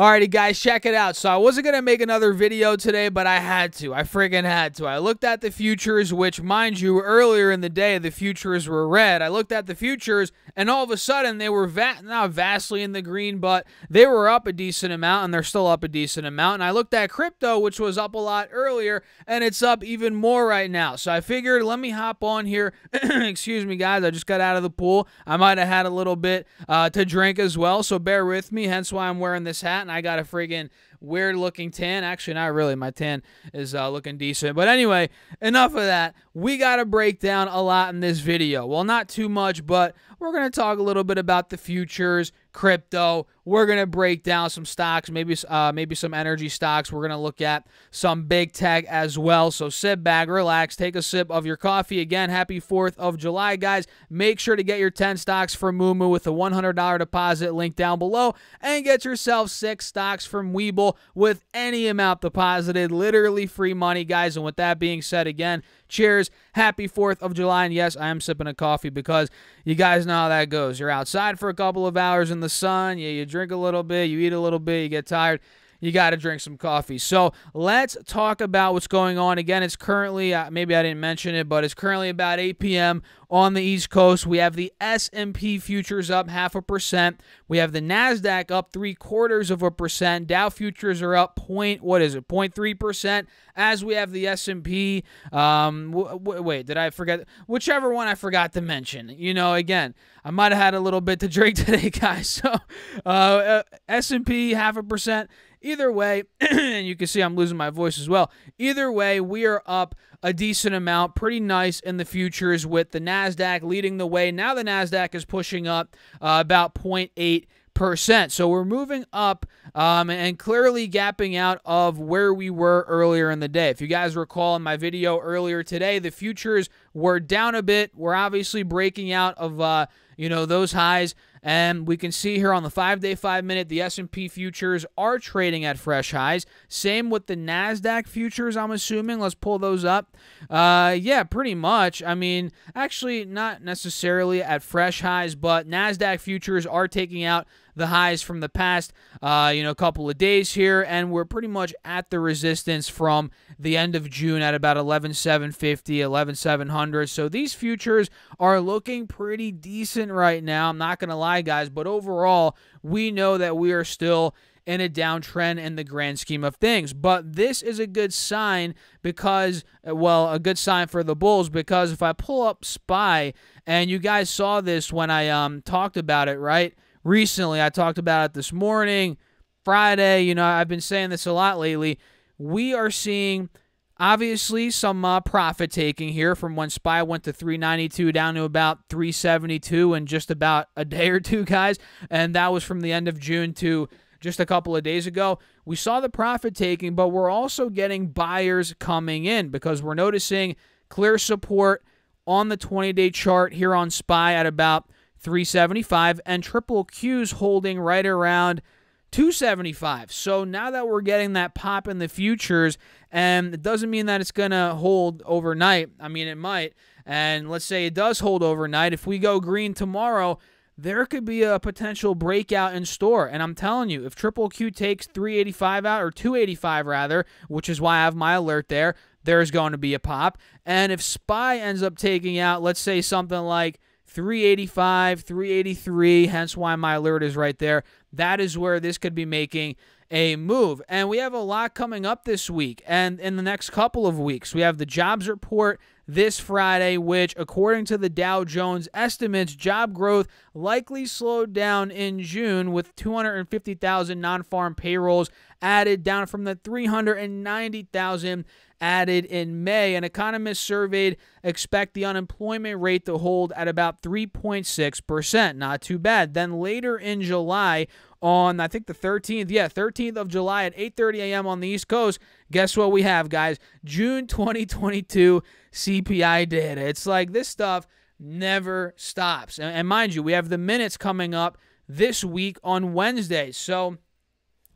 Alrighty, guys, check it out. So I wasn't gonna make another video today, but I had to. I friggin' had to. I looked at the futures, which, mind you, earlier in the day the futures were red. I looked at the futures, and all of a sudden they were va- not vastly in the green, but they were up a decent amount, and they're still up a decent amount. And I looked at crypto, which was up a lot earlier, and it's up even more right now. So I figured, let me hop on here. Excuse me, guys. I just got out of the pool. I might have had a little bit uh, to drink as well, so bear with me. Hence why I'm wearing this hat I got a friggin' weird looking tan. Actually, not really. My tan is uh, looking decent. But anyway, enough of that. We got to break down a lot in this video. Well, not too much, but we're going to talk a little bit about the futures, crypto. We're going to break down some stocks, maybe uh, maybe some energy stocks. We're going to look at some big tech as well. So sit back, relax, take a sip of your coffee. Again, happy 4th of July, guys. Make sure to get your 10 stocks from Moomoo with a $100 deposit link down below and get yourself six stocks from Webull with any amount deposited. Literally free money, guys. And with that being said, again, cheers. Happy 4th of July. And yes, I am sipping a coffee because you guys know how that goes. You're outside for a couple of hours in the sun. Yeah, you drink a little bit, you eat a little bit, you get tired you got to drink some coffee. So let's talk about what's going on. Again, it's currently uh, maybe I didn't mention it, but it's currently about 8 p.m. on the East Coast. We have the S&P futures up half a percent. We have the Nasdaq up three quarters of a percent. Dow futures are up point what is it 0.3 percent. As we have the S&P. Um, wait, did I forget? Whichever one I forgot to mention. You know, again, I might have had a little bit to drink today, guys. So uh, uh S&P half a percent. Either way, and you can see I'm losing my voice as well. Either way, we are up a decent amount, pretty nice in the futures with the Nasdaq leading the way. Now the Nasdaq is pushing up uh, about 0.8 percent. So we're moving up um, and clearly gapping out of where we were earlier in the day. If you guys recall in my video earlier today, the futures were down a bit. We're obviously breaking out of uh, you know those highs. And we can see here on the five-day, five-minute, the S&P futures are trading at fresh highs. Same with the Nasdaq futures. I'm assuming. Let's pull those up. Uh, yeah, pretty much. I mean, actually, not necessarily at fresh highs, but Nasdaq futures are taking out the highs from the past, uh, you know, couple of days here, and we're pretty much at the resistance from the end of June at about 11,750, 11,700. So these futures are looking pretty decent right now. I'm not going to lie, guys, but overall, we know that we are still in a downtrend in the grand scheme of things. But this is a good sign because, well, a good sign for the Bulls because if I pull up SPY, and you guys saw this when I um talked about it, right? Recently. I talked about it this morning, Friday. You know, I've been saying this a lot lately. We are seeing obviously some uh, profit taking here from when SPY went to 392 down to about 372 in just about a day or two, guys. And that was from the end of June to just a couple of days ago. We saw the profit taking, but we're also getting buyers coming in because we're noticing clear support on the 20 day chart here on SPY at about 375 and triple Q's holding right around 275. So now that we're getting that pop in the futures, and it doesn't mean that it's going to hold overnight. I mean, it might. And let's say it does hold overnight. If we go green tomorrow, there could be a potential breakout in store. And I'm telling you, if Triple Q takes 385 out, or 285 rather, which is why I have my alert there, there's going to be a pop. And if SPY ends up taking out, let's say something like 385, 383, hence why my alert is right there. That is where this could be making a move. And we have a lot coming up this week and in the next couple of weeks. We have the jobs report this Friday, which, according to the Dow Jones estimates, job growth likely slowed down in June with 250,000 non farm payrolls added down from the 390,000 added in May. And economists surveyed expect the unemployment rate to hold at about 3.6%. Not too bad. Then later in July, on I think the 13th, yeah, 13th of July at 8:30 a.m. on the East Coast, guess what we have, guys? June 2022 CPI data. It's like this stuff never stops. And mind you, we have the minutes coming up this week on Wednesday. So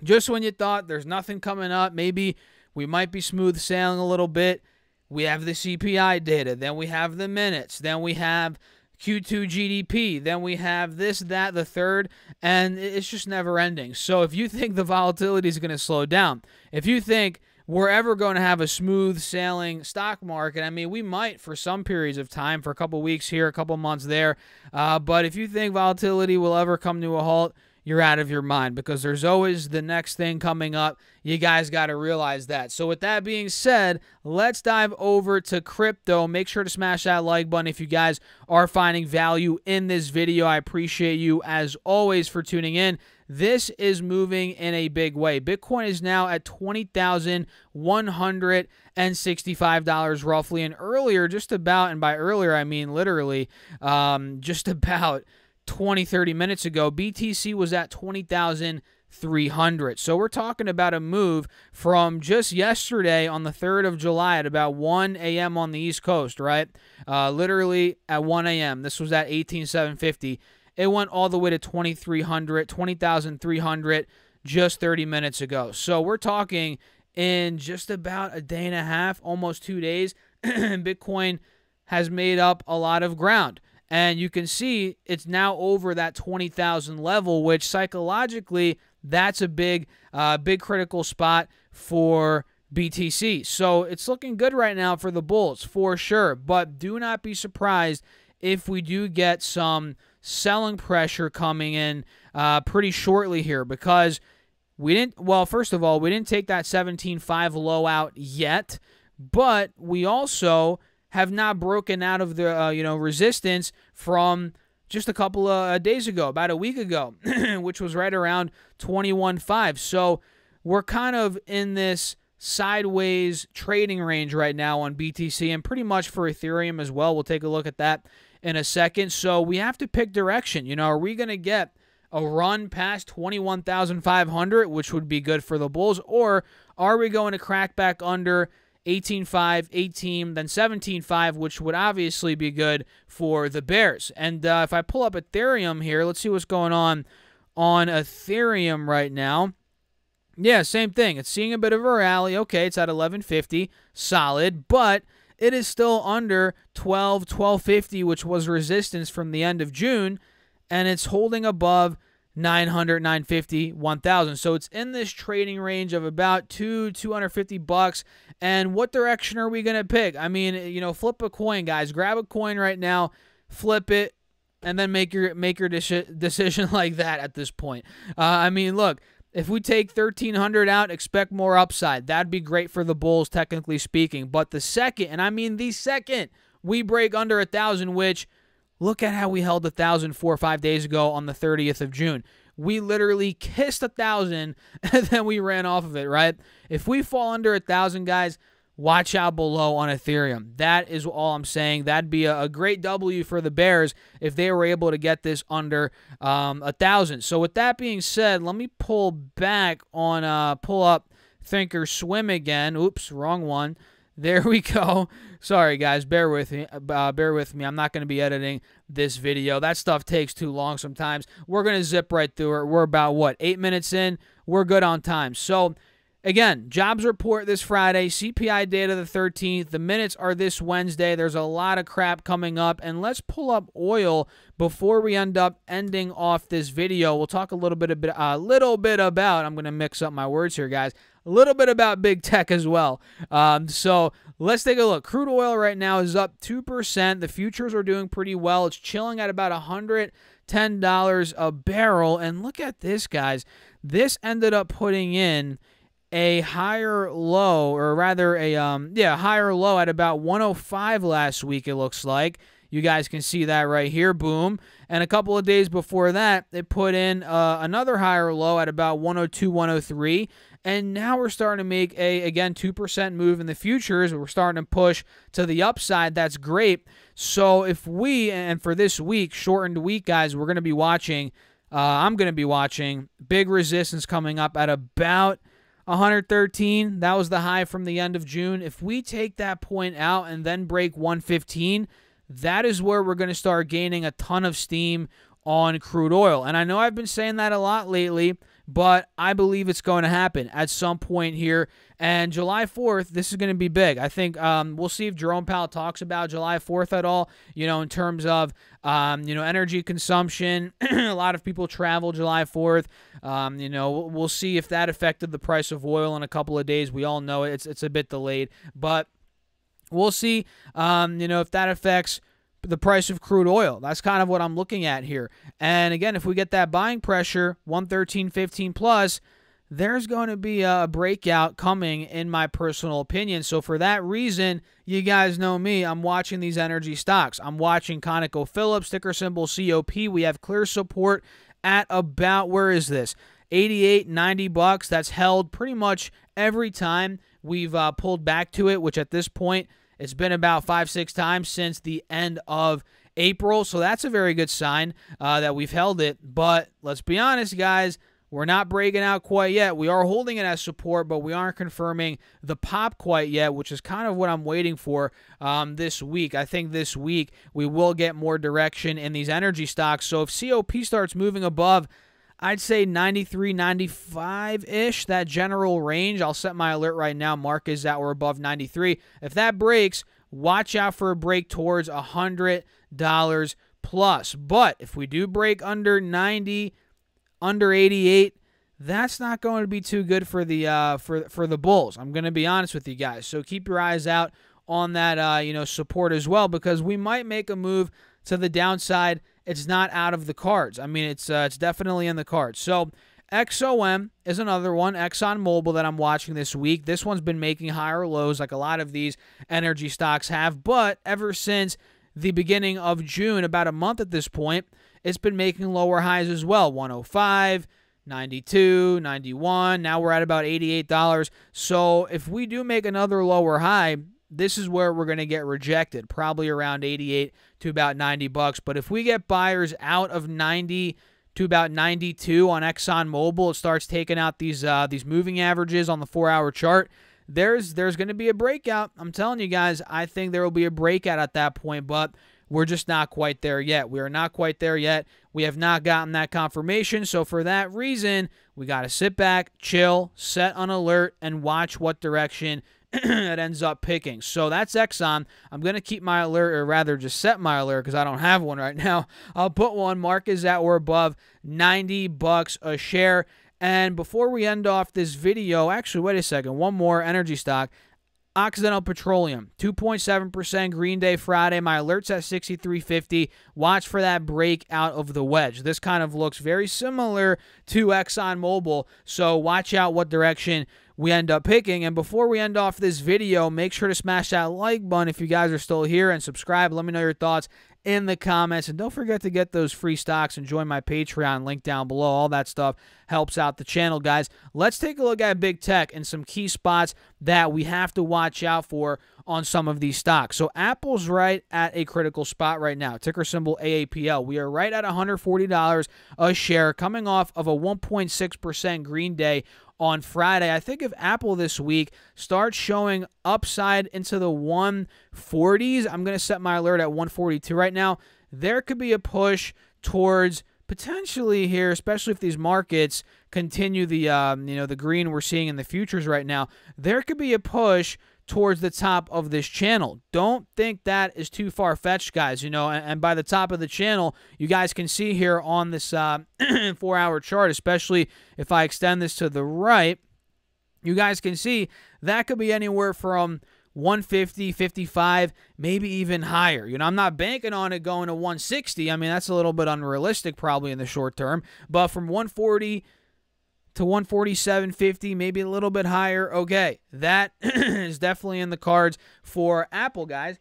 just when you thought there's nothing coming up, maybe we might be smooth sailing a little bit. We have the CPI data, then we have the minutes, then we have Q2 GDP. Then we have this, that, the third, and it's just never ending. So if you think the volatility is going to slow down, if you think we're ever going to have a smooth sailing stock market. I mean, we might for some periods of time, for a couple weeks here, a couple months there. Uh, but if you think volatility will ever come to a halt, you're out of your mind because there's always the next thing coming up. You guys got to realize that. So, with that being said, let's dive over to crypto. Make sure to smash that like button if you guys are finding value in this video. I appreciate you as always for tuning in. This is moving in a big way. Bitcoin is now at $20,165 roughly. And earlier, just about, and by earlier, I mean literally, um, just about 20, 30 minutes ago, BTC was at 20,300. So we're talking about a move from just yesterday on the 3rd of July at about 1 a.m. on the East Coast, right? Uh, literally at 1 a.m. This was at 18,750 it went all the way to 2,300, 20,300 just 30 minutes ago. So we're talking in just about a day and a half, almost two days, Bitcoin has made up a lot of ground. And you can see it's now over that 20,000 level, which psychologically, that's a big, uh, big critical spot for BTC. So it's looking good right now for the Bulls for sure. But do not be surprised if we do get some selling pressure coming in uh, pretty shortly here because we didn't, well, first of all, we didn't take that 17.5 low out yet, but we also have not broken out of the, uh, you know, resistance from just a couple of uh, days ago, about a week ago, which was right around 21.5. So we're kind of in this sideways trading range right now on BTC and pretty much for Ethereum as well. We'll take a look at that in a second. So we have to pick direction. You know, are we going to get a run past 21,500, which would be good for the Bulls, or are we going to crack back under 18.5, 18, then 17.5, which would obviously be good for the Bears? And uh, if I pull up Ethereum here, let's see what's going on on Ethereum right now. Yeah, same thing. It's seeing a bit of a rally. Okay, it's at 1150, solid, but it is still under 12, 1250, which was resistance from the end of June, and it's holding above 900, 950, 1000. So it's in this trading range of about two, 250 bucks. And what direction are we going to pick? I mean, you know, flip a coin, guys. Grab a coin right now, flip it, and then make your make your decision like that at this point. Uh, I mean, look, if we take 1300 out, expect more upside. That'd be great for the Bulls, technically speaking. But the second, and I mean the second, we break under a thousand, which look at how we held a thousand four or five days ago on the 30th of June. We literally kissed a thousand and then we ran off of it, right? If we fall under a thousand, guys, watch out below on Ethereum. That is all I'm saying. That'd be a, great W for the Bears if they were able to get this under um, a thousand. So with that being said, let me pull back on uh, pull up Thinkorswim again. Oops, wrong one. There we go. Sorry guys, bear with me. Uh, bear with me. I'm not going to be editing this video. That stuff takes too long sometimes. We're going to zip right through it. We're about what eight minutes in. We're good on time. So Again, jobs report this Friday, CPI data the 13th. The minutes are this Wednesday. There's a lot of crap coming up. And let's pull up oil before we end up ending off this video. We'll talk a little bit, a, bit, a little bit about, I'm going to mix up my words here, guys, a little bit about big tech as well. Um, so let's take a look. Crude oil right now is up 2%. The futures are doing pretty well. It's chilling at about $110 a barrel. And look at this, guys. This ended up putting in a higher low, or rather a um yeah higher low at about 105 last week. It looks like you guys can see that right here. Boom. And a couple of days before that, it put in uh, another higher low at about 102, 103. And now we're starting to make a, again, 2% move in the futures. We're starting to push to the upside. That's great. So if we, and for this week, shortened week, guys, we're going to be watching, uh, I'm going to be watching big resistance coming up at about – 113, that was the high from the end of June. If we take that point out and then break 115, that is where we're going to start gaining a ton of steam on crude oil. And I know I've been saying that a lot lately, but I believe it's going to happen at some point here. And July 4th, this is going to be big. I think um, we'll see if Jerome Powell talks about July 4th at all, you know, in terms of, um, you know, energy consumption. a lot of people travel July 4th. Um, you know, we'll see if that affected the price of oil in a couple of days. We all know it's, it's a bit delayed, but we'll see, um, you know, if that affects the price of crude oil. That's kind of what I'm looking at here. And again, if we get that buying pressure, 113.15 plus, there's going to be a breakout coming, in my personal opinion. So, for that reason, you guys know me. I'm watching these energy stocks. I'm watching ConocoPhillips, ticker symbol COP. We have clear support at about, where is this? 88, 90 bucks. That's held pretty much every time we've uh, pulled back to it, which at this point, it's been about five, six times since the end of April. So that's a very good sign uh, that we've held it. But let's be honest, guys. We're not breaking out quite yet. We are holding it as support, but we aren't confirming the pop quite yet, which is kind of what I'm waiting for um, this week. I think this week we will get more direction in these energy stocks. So if COP starts moving above I'd say 93, 95 ish, that general range. I'll set my alert right now. Mark is that we're above 93. If that breaks, watch out for a break towards $100 plus. But if we do break under 90, under 88, that's not going to be too good for the uh, for for the Bulls. I'm going to be honest with you guys. So keep your eyes out on that uh, you know support as well because we might make a move to the downside it's not out of the cards. I mean, it's uh, it's definitely in the cards. So XOM is another one, Exxon Mobil that I'm watching this week. This one's been making higher lows like a lot of these energy stocks have, but ever since the beginning of June, about a month at this point, it's been making lower highs as well. 105, 92, 91. Now we're at about $88. So if we do make another lower high, this is where we're going to get rejected, probably around 88 to about 90 bucks. But if we get buyers out of 90 to about 92 on Exxon Mobil, it starts taking out these uh, these moving averages on the four-hour chart. There's there's going to be a breakout. I'm telling you guys, I think there will be a breakout at that point, but we're just not quite there yet. We are not quite there yet. We have not gotten that confirmation. So for that reason, we got to sit back, chill, set on alert, and watch what direction it ends up picking. So that's Exxon. I'm going to keep my alert, or rather just set my alert because I don't have one right now. I'll put one. Mark is at or above 90 bucks a share. And before we end off this video, actually, wait a second. One more energy stock. Occidental Petroleum, 2.7% Green Day Friday. My alert's at 63.50. Watch for that break out of the wedge. This kind of looks very similar to ExxonMobil, so watch out what direction we end up picking. And before we end off this video, make sure to smash that like button if you guys are still here and subscribe. Let me know your thoughts in the comments. And don't forget to get those free stocks and join my Patreon link down below. All that stuff helps out the channel, guys. Let's take a look at big tech and some key spots that we have to watch out for on some of these stocks. So Apple's right at a critical spot right now. Ticker symbol AAPL. We are right at $140 a share coming off of a 1.6% green day on Friday. I think if Apple this week starts showing upside into the 140s, I'm going to set my alert at 142 right now. There could be a push towards potentially here, especially if these markets continue the um, you know the green we're seeing in the futures right now. There could be a push towards the top of this channel. Don't think that is too far fetched, guys. You know, and, and, by the top of the channel, you guys can see here on this uh, four hour chart, especially if I extend this to the right, you guys can see that could be anywhere from 150, 55, maybe even higher. You know, I'm not banking on it going to 160. I mean, that's a little bit unrealistic probably in the short term, but from 140 to 147.50, maybe a little bit higher. Okay, that is definitely in the cards for Apple, guys.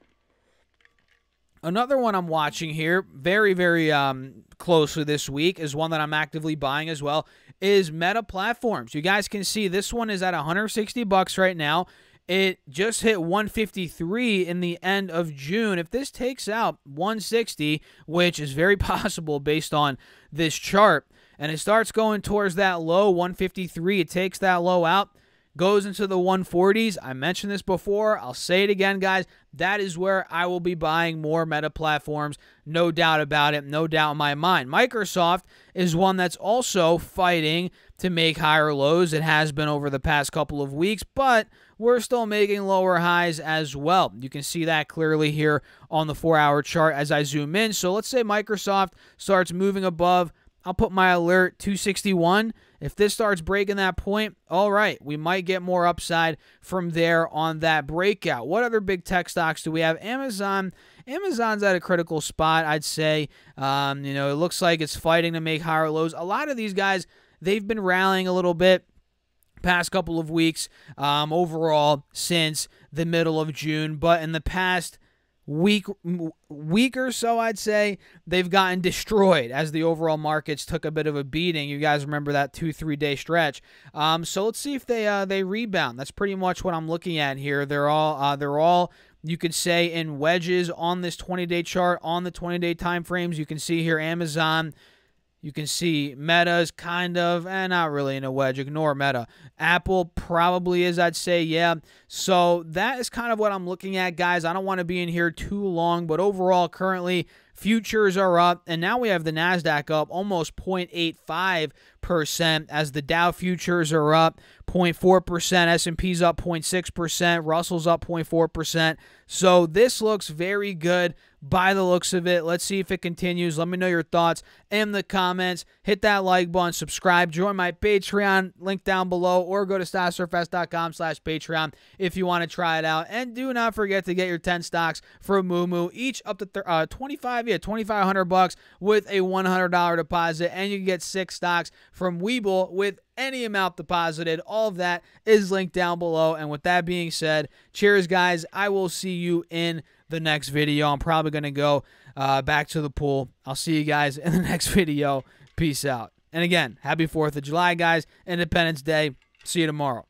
Another one I'm watching here, very, very um, closely this week, is one that I'm actively buying as well, is Meta Platforms. You guys can see this one is at 160 bucks right now. It just hit 153 in the end of June. If this takes out 160, which is very possible based on this chart, and it starts going towards that low 153, it takes that low out. goes into the 140s, I mentioned this before, I'll say it again, guys. That is where I will be buying more meta platforms, no doubt about it, no doubt in my mind. Microsoft is one that's also fighting to make higher lows. It has been over the past couple of weeks, but we're still making lower highs as well. You can see that clearly here on the four hour chart as I zoom in. So let's say Microsoft starts moving above I'll put my alert 261. If this starts breaking that point, all right, we might get more upside from there on that breakout. What other big tech stocks do we have? Amazon. Amazon's at a critical spot, I'd say. Um, you know, it looks like it's fighting to make higher lows. A lot of these guys, they've been rallying a little bit past couple of weeks um, overall since the middle of June, but in the past week week or so I'd say they've gotten destroyed as the overall markets took a bit of a beating. You guys remember that 2-3 day stretch. Um, so let's see if they uh, they rebound. That's pretty much what I'm looking at here. They're all uh, they're all you could say in wedges on this 20 day chart on the 20 day time frames. You can see here Amazon you can see Meta's kind of, and eh, not really in a wedge. Ignore Meta. Apple probably is, I'd say, yeah. So that is kind of what I'm looking at, guys. I don't want to be in here too long, but overall, currently, futures are up, and now we have the NASDAQ up almost 0.85% as the Dow futures are up 0.4%, S&P's up 0.6%, Russell's up 0.4%. So this looks very good by the looks of it. Let's see if it continues. Let me know your thoughts in the comments. Hit that like button, subscribe, join my Patreon, link down below, or go to stasserfes.com slash Patreon if you want to try it out. And do not forget to get your 10 stocks from Moomoo, each up to uh, 25, yeah, 2500 bucks with a $100 deposit. And you can get six stocks from Webull with any amount deposited. All of that is linked down below. And with that being said, cheers, guys. I will see you in the next video. I'm probably going to go uh, back to the pool. I'll see you guys in the next video. Peace out. And again, happy 4th of July, guys. Independence Day. See you tomorrow.